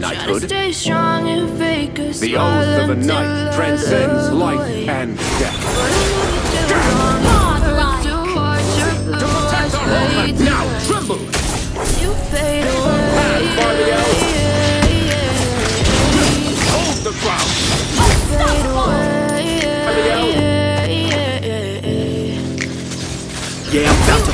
knighthood. Stay strong and fake The oath of a knight transcends life and death. Now tremble! You fade away. Hold the ground!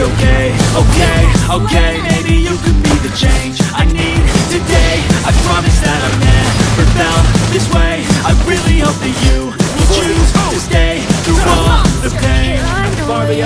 be okay Okay, okay, maybe you could be the change I need today. I promise that I've never felt this way. I really hope that you will choose to stay through all the pain. Barbie